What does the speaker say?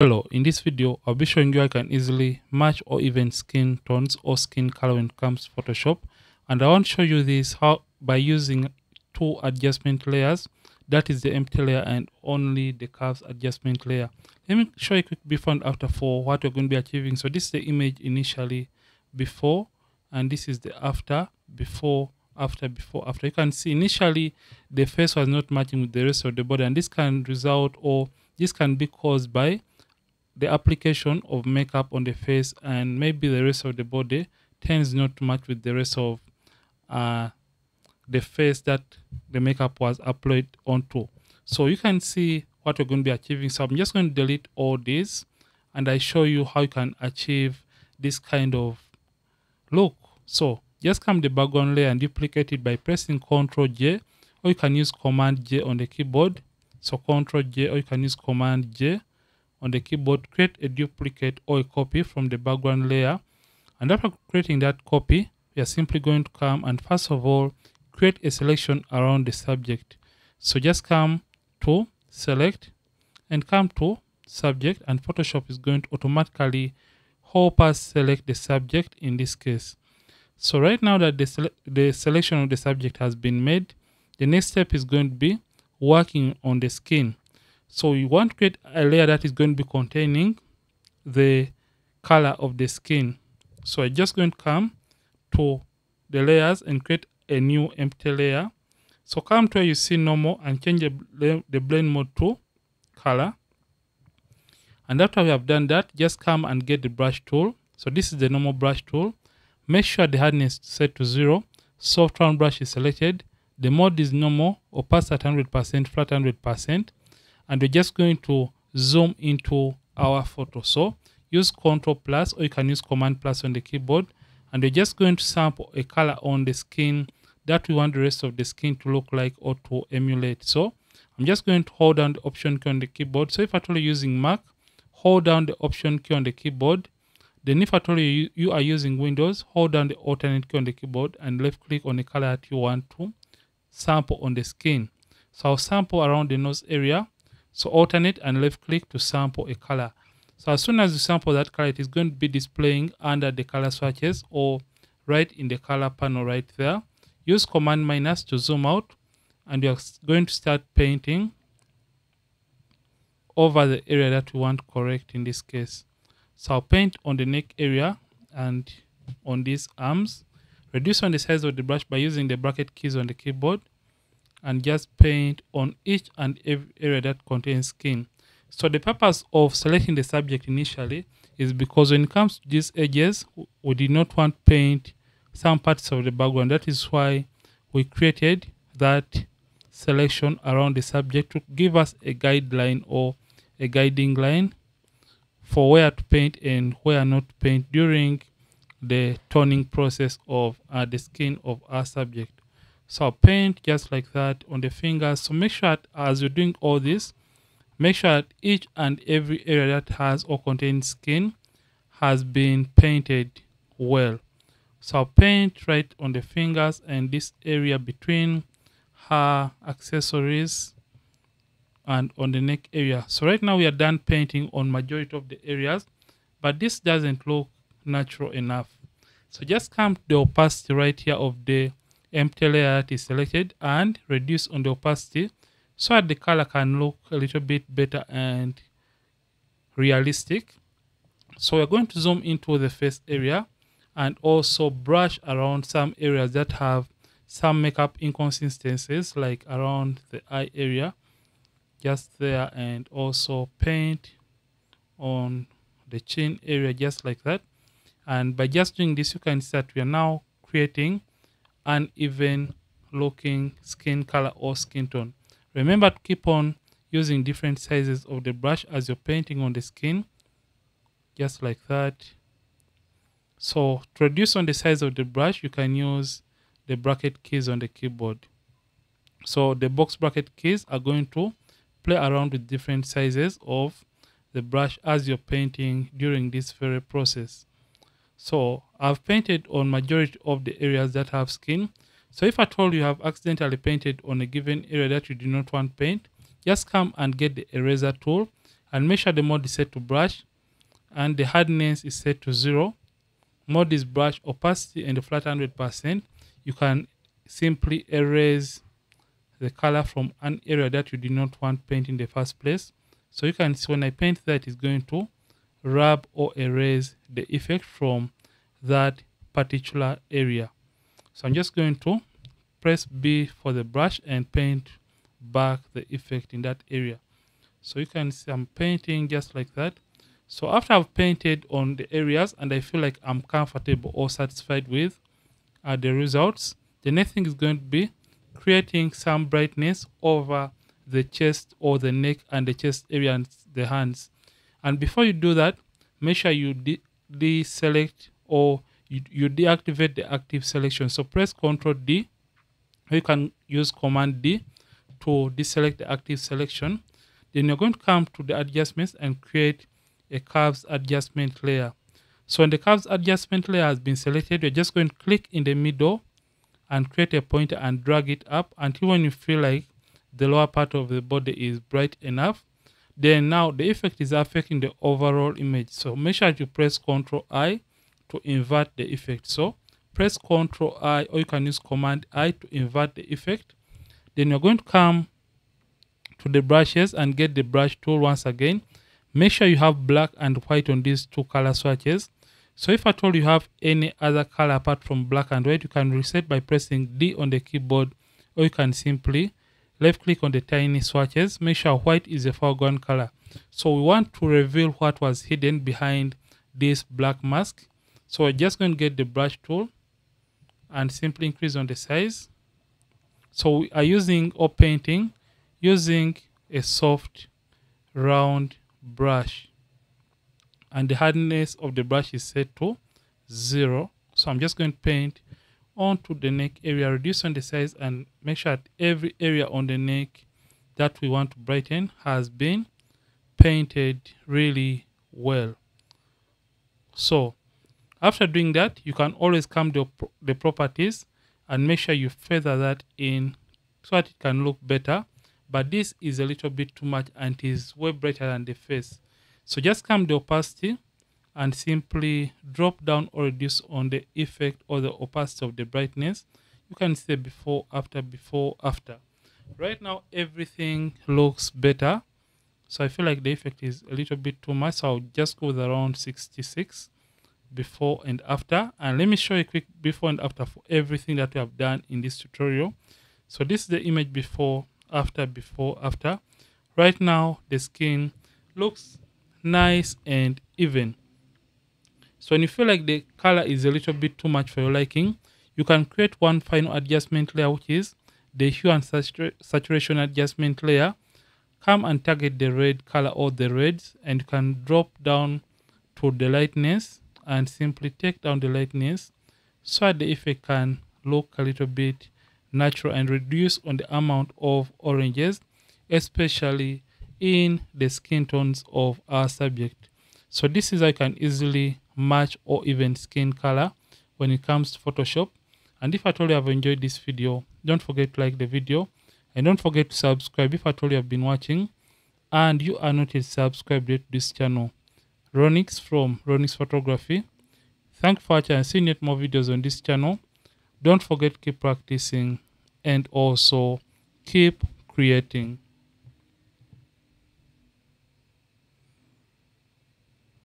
Hello, in this video, I'll be showing you how I can easily match or even skin tones or skin color when it comes to Photoshop. And I want to show you this how by using two adjustment layers. That is the empty layer and only the curves adjustment layer. Let me show you a quick before and after for what we're going to be achieving. So this is the image initially before and this is the after, before, after, before, after. You can see initially the face was not matching with the rest of the body and this can result or this can be caused by the application of makeup on the face and maybe the rest of the body tends not to match with the rest of uh, the face that the makeup was applied onto. So you can see what we're going to be achieving. So I'm just going to delete all this and I show you how you can achieve this kind of look. So just come the background layer and duplicate it by pressing Ctrl J or you can use Command J on the keyboard. So Ctrl J or you can use Command J on the keyboard, create a duplicate or a copy from the background layer. And after creating that copy, we are simply going to come and first of all, create a selection around the subject. So just come to select and come to subject and Photoshop is going to automatically help us select the subject in this case. So right now that the, sele the selection of the subject has been made, the next step is going to be working on the skin. So you want to create a layer that is going to be containing the color of the skin. So I'm just going to come to the layers and create a new empty layer. So come to where you see normal and change the, the blend mode to color. And after we have done that, just come and get the brush tool. So this is the normal brush tool. Make sure the hardness is set to zero. Soft round brush is selected. The mode is normal, opaque at 100%, flat 100%. And we're just going to zoom into our photo. So use Control plus or you can use Command plus on the keyboard. And we're just going to sample a color on the skin that we want the rest of the skin to look like or to emulate. So I'm just going to hold down the option key on the keyboard. So if at all using Mac, hold down the option key on the keyboard. Then if at all you, you are using Windows, hold down the alternate key on the keyboard and left click on the color that you want to sample on the skin. So I'll sample around the nose area. So alternate and left click to sample a color. So as soon as you sample that color, it is going to be displaying under the color swatches or right in the color panel right there. Use command minus to zoom out and you're going to start painting over the area that we want correct in this case. So I'll paint on the neck area and on these arms. Reduce on the size of the brush by using the bracket keys on the keyboard and just paint on each and every area that contains skin. So the purpose of selecting the subject initially is because when it comes to these edges, we did not want to paint some parts of the background. That is why we created that selection around the subject to give us a guideline or a guiding line for where to paint and where not to paint during the toning process of uh, the skin of our subject. So I'll paint just like that on the fingers. So make sure as you're doing all this, make sure that each and every area that has or contains skin has been painted well. So I'll paint right on the fingers and this area between her accessories and on the neck area. So right now we are done painting on majority of the areas, but this doesn't look natural enough. So just come to the opacity right here of the empty layer that is selected and reduce on the opacity so that the color can look a little bit better and realistic. So we're going to zoom into the face area and also brush around some areas that have some makeup inconsistencies like around the eye area just there and also paint on the chin area just like that and by just doing this you can see that we are now creating uneven looking skin color or skin tone. Remember to keep on using different sizes of the brush as you're painting on the skin. Just like that. So to reduce on the size of the brush you can use the bracket keys on the keyboard. So the box bracket keys are going to play around with different sizes of the brush as you're painting during this very process. So I've painted on majority of the areas that have skin. So if at all you have accidentally painted on a given area that you do not want paint, just come and get the eraser tool and make sure the mode is set to brush and the hardness is set to zero. Mode is brush opacity and the flat 100%. You can simply erase the color from an area that you did not want paint in the first place. So you can see when I paint that, it's going to rub or erase the effect from that particular area. So I'm just going to press B for the brush and paint back the effect in that area. So you can see I'm painting just like that. So after I've painted on the areas and I feel like I'm comfortable or satisfied with uh, the results, the next thing is going to be creating some brightness over the chest or the neck and the chest area and the hands. And before you do that, make sure you de deselect or you, you deactivate the active selection. So press Ctrl D. You can use Command D to deselect the active selection. Then you're going to come to the adjustments and create a curves adjustment layer. So when the curves adjustment layer has been selected, you're just going to click in the middle and create a pointer and drag it up until when you feel like the lower part of the body is bright enough. Then now the effect is affecting the overall image. So make sure you press Ctrl I to invert the effect. So press Ctrl I or you can use Command I to invert the effect. Then you're going to come to the brushes and get the brush tool once again. Make sure you have black and white on these two color swatches. So if at all you have any other color apart from black and white, you can reset by pressing D on the keyboard or you can simply left click on the tiny swatches. Make sure white is a foreground color. So we want to reveal what was hidden behind this black mask. So we're just going to get the brush tool and simply increase on the size. So we are using or painting using a soft round brush and the hardness of the brush is set to zero so i'm just going to paint onto the neck area reducing the size and make sure that every area on the neck that we want to brighten has been painted really well. So after doing that you can always come to the properties and make sure you feather that in so that it can look better. But this is a little bit too much and is way brighter than the face. So just come the opacity and simply drop down or reduce on the effect or the opacity of the brightness. You can say before, after, before, after. Right now, everything looks better. So I feel like the effect is a little bit too much. So I'll just go with around 66 before and after. And let me show you a quick before and after for everything that we have done in this tutorial. So this is the image before, after, before, after. Right now, the skin looks nice and even. So when you feel like the color is a little bit too much for your liking, you can create one final adjustment layer, which is the hue and saturation adjustment layer. Come and target the red color or the reds and you can drop down to the lightness and simply take down the lightness so that the effect can look a little bit natural and reduce on the amount of oranges, especially in the skin tones of our subject. So this is I can easily match or even skin color when it comes to Photoshop. And if at all you have enjoyed this video, don't forget to like the video and don't forget to subscribe if at all you have been watching and you are not yet subscribed to this channel. Ronnix from Ronnix Photography. Thank you for watching and seeing yet more videos on this channel. Don't forget to keep practicing and also keep creating.